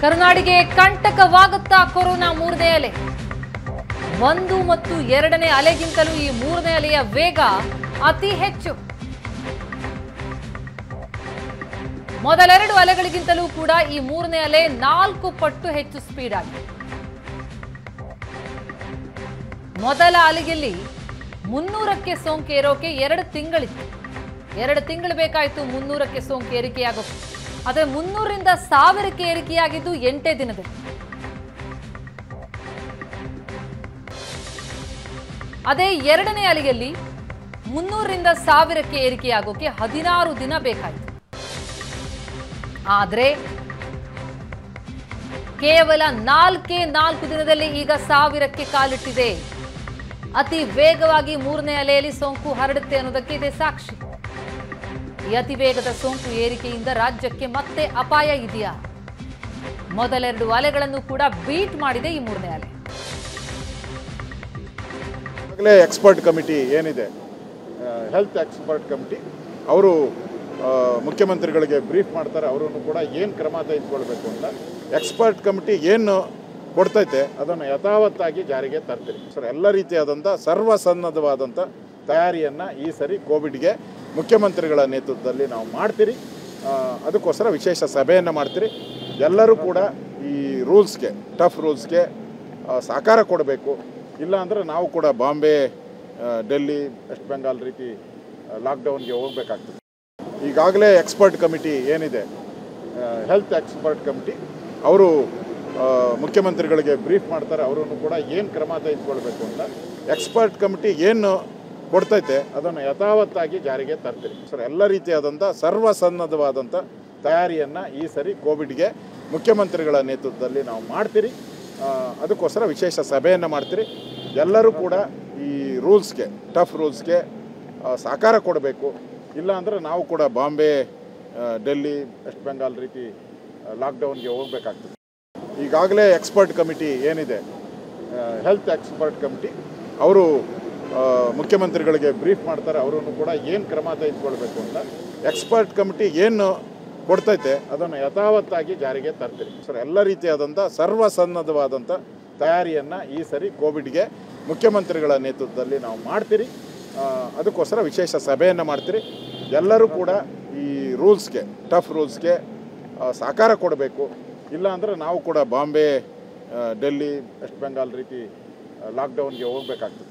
ಕರುನಾಡಿಗೆ ಕಂಟಕವಾಗುತ್ತಾ corona ಮೂರನೇ ಅಲೆ. ಒಂದು ಮತ್ತು ಎರಡನೇ ಅಲೆಗಿಂತಲೂ ಈ ಮೂರನೇ ಅಲೆಯ ವೇಗ ಅತಿ ಹೆಚ್ಚು. ಮೊದಲೆರಡು ಅಲೆಗಳಿಗಿಂತಲೂ ಕೂಡ ಈ ಮೂರನೇ ಅಲೆ ನಾಲ್ಕು ಪಟ್ಟು ಹೆಚ್ಚು ಸ್ಪೀಡ್ ಆಗಿದೆ. ಮೊದಲ ಅಲೆಯಲ್ಲಿ ಮುನ್ನೂರಕ್ಕೆ ಸೋಂಕು ಏರೋಕೆ ಎರಡು ತಿಂಗಳಿತ್ತು. ಎರಡು ತಿಂಗಳು ಬೇಕಾಯಿತು ಮುನ್ನೂರಕ್ಕೆ ಸೋಂಕು ಏರಿಕೆಯಾಗೋಕೆ. ಆದರೆ ಮುನ್ನೂರರಿಂದ ಸಾವಿರಕ್ಕೆ ಏರಿಕೆಯಾಗಿದ್ದು ಎಂಟೇ ದಿನದಲ್ಲಿ ಅದೇ ಎರಡನೇ ಅಲೆಯಲ್ಲಿ ಮುನ್ನೂರರಿಂದ ಸಾವಿರಕ್ಕೆ ಏರಿಕೆಯಾಗೋಕೆ ಹದಿನಾರು ದಿನ ಬೇಕಾಯಿತು. ಆದರೆ ಕೇವಲ ನಾಲ್ಕೇ ನಾಲ್ಕು ದಿನದಲ್ಲಿ ಈಗ ಸಾವಿರಕ್ಕೆ ಕಾಲಿಟ್ಟಿದೆ. ಅತಿ ವೇಗವಾಗಿ ಮೂರನೇ ಅಲೆಯಲ್ಲಿ ಸೋಂಕು ಹರಡುತ್ತೆ ಅನ್ನೋದಕ್ಕೆ ಇದೆ ಸಾಕ್ಷಿ. ಈ ಅತಿ ವೇಗದ ಸೋಂಕು ಏರಿಕೆಯಿಂದ ರಾಜ್ಯಕ್ಕೆ ಮತ್ತೆ ಅಪಾಯ ಇದೆಯಾ? ಮೊದಲೆರಡು ಅಲೆಗಳನ್ನು ಕೂಡ ಬೀಟ್ ಮಾಡಿದೆ ಈ ಮೂರನೇ ಅಲೆ. ಆಗಲೇ ಎಕ್ಸ್ಪರ್ಟ್ ಕಮಿಟಿ ಏನಿದೆ ಹೆಲ್ತ್ ಎಕ್ಸ್ಪರ್ಟ್ ಕಮಿಟಿ, ಅವರು ಮುಖ್ಯಮಂತ್ರಿಗಳಿಗೆ ಬ್ರೀಫ್ ಮಾಡ್ತಾರೆ, ಅವರನ್ನು ಕೂಡ ಏನು ಕ್ರಮ ತೆಗೆದುಕೊಳ್ಬೇಕು ಅಂತ. ಎಕ್ಸ್ಪರ್ಟ್ ಕಮಿಟಿ ಏನು ಕೊಡ್ತೈತೆ, ಅದನ್ನು ಯಥಾವತ್ತಾಗಿ ಜಾರಿಗೆ ತರ್ತೀರಿ. ಸರ್, ಎಲ್ಲ ರೀತಿಯಾದಂಥ ಸರ್ವಸನ್ನದ್ಧವಾದಂಥ ತಯಾರಿಯನ್ನು ಈ ಸರಿ ಕೋವಿಡ್ಗೆ ಮುಖ್ಯಮಂತ್ರಿಗಳ ನೇತೃತ್ವದಲ್ಲಿ ನಾವು ಮಾಡ್ತೀರಿ. ಅದಕ್ಕೋಸ್ಕರ ವಿಶೇಷ ಸಭೆಯನ್ನು ಮಾಡ್ತೀರಿ. ಎಲ್ಲರೂ ಕೂಡ ಈ ರೂಲ್ಸ್ಗೆ, ಟಫ್ ರೂಲ್ಸ್ಗೆ ಸಹಕಾರ ಕೊಡಬೇಕು. ಇಲ್ಲ ಅಂದರೆ ನಾವು ಕೂಡ ಬಾಂಬೆ ಡೆಲ್ಲಿ, ವೆಸ್ಟ್ ಬೆಂಗಾಲ್ ರೀತಿ ಲಾಕ್ಡೌನ್ಗೆ ಹೋಗಬೇಕಾಗ್ತದೆ. ಈಗಾಗಲೇ ಎಕ್ಸ್ಪರ್ಟ್ ಕಮಿಟಿ ಏನಿದೆ ಹೆಲ್ತ್ ಎಕ್ಸ್ಪರ್ಟ್ ಕಮಿಟಿ, ಅವರು ಮುಖ್ಯಮಂತ್ರಿಗಳಿಗೆ ಬ್ರೀಫ್ ಮಾಡ್ತಾರೆ. ಅವರನ್ನು ಕೂಡ ಏನು ಕ್ರಮ ತೆಗೆದುಕೊಳ್ಬೇಕು ಅಂತ ಎಕ್ಸ್ಪರ್ಟ್ ಕಮಿಟಿ ಏನು ಕೊಡ್ತೈತೆ, ಅದನ್ನು ಯಥಾವತ್ತಾಗಿ ಜಾರಿಗೆ ತರ್ತೀರಿ. ಸರ್, ಎಲ್ಲ ರೀತಿಯಾದಂಥ ಸರ್ವಸನ್ನದ್ಧವಾದಂಥ ತಯಾರಿಯನ್ನು ಈ ಸರಿ ಕೋವಿಡ್ಗೆ ಮುಖ್ಯಮಂತ್ರಿಗಳ ನೇತೃತ್ವದಲ್ಲಿ ನಾವು ಮಾಡ್ತೀರಿ. ಅದಕ್ಕೋಸ್ಕರ ವಿಶೇಷ ಸಭೆಯನ್ನು ಮಾಡ್ತೀರಿ. ಎಲ್ಲರೂ ಕೂಡ ಈ ರೂಲ್ಸ್ಗೆ, ಟಫ್ ರೂಲ್ಸ್ಗೆ ಸಹಕಾರ ಕೊಡಬೇಕು. ಇಲ್ಲ ಅಂದರೆ ನಾವು ಕೂಡ ಬಾಂಬೆ ಡೆಲ್ಲಿ, ವೆಸ್ಟ್ ಬೆಂಗಾಲ್ ರೀತಿ ಲಾಕ್ಡೌನ್ಗೆ ಹೋಗಬೇಕಾಗ್ತದೆ. ಈಗಾಗಲೇ ಎಕ್ಸ್ಪರ್ಟ್ ಕಮಿಟಿ ಏನಿದೆ ಹೆಲ್ತ್ ಎಕ್ಸ್ಪರ್ಟ್ ಕಮಿಟಿ, ಅವರು ಮುಖ್ಯಮಂತ್ರಿಗಳಿಗೆ ಬ್ರೀಫ್ ಮಾಡ್ತಾರೆ, ಅವರನ್ನು ಕೂಡ ಏನು ಕ್ರಮ ತೆಗೆದುಕೊಳ್ಬೇಕು ಅಂತ ಎಕ್ಸ್ಪರ್ಟ್ ಕಮಿಟಿ ಏನು ಕೊಡ್ತೈತೆ, ಅದನ್ನು ಯಥಾವತ್ತಾಗಿ ಜಾರಿಗೆ ತರ್ತೀರಿ. ಸರ್ ಎಲ್ಲ ರೀತಿಯಾದಂಥ ಸರ್ವಸನ್ನದ್ಧವಾದಂಥ ತಯಾರಿಯನ್ನು ಈ ಸರಿ ಕೋವಿಡ್ಗೆ ಮುಖ್ಯಮಂತ್ರಿಗಳ ನೇತೃತ್ವದಲ್ಲಿ ನಾವು ಮಾಡ್ತೀರಿ. ಅದಕ್ಕೋಸ್ಕರ ವಿಶೇಷ ಸಭೆಯನ್ನು ಮಾಡ್ತೀರಿ. ಎಲ್ಲರೂ ಕೂಡ ಈ ರೂಲ್ಸ್ಗೆ ಟಫ್ ರೂಲ್ಸ್ಗೆ ಸಹಕಾರ ಕೊಡಬೇಕು. ಇಲ್ಲ ಅಂದರೆ ನಾವು ಕೂಡ ಬಾಂಬೆ ಡೆಲ್ಲಿ ವೆಸ್ಟ್ ಬೆಂಗಾಲ್ ರೀತಿ ಲಾಕ್ಡೌನ್ಗೆ ಹೋಗಬೇಕಾಗ್ತದೆ.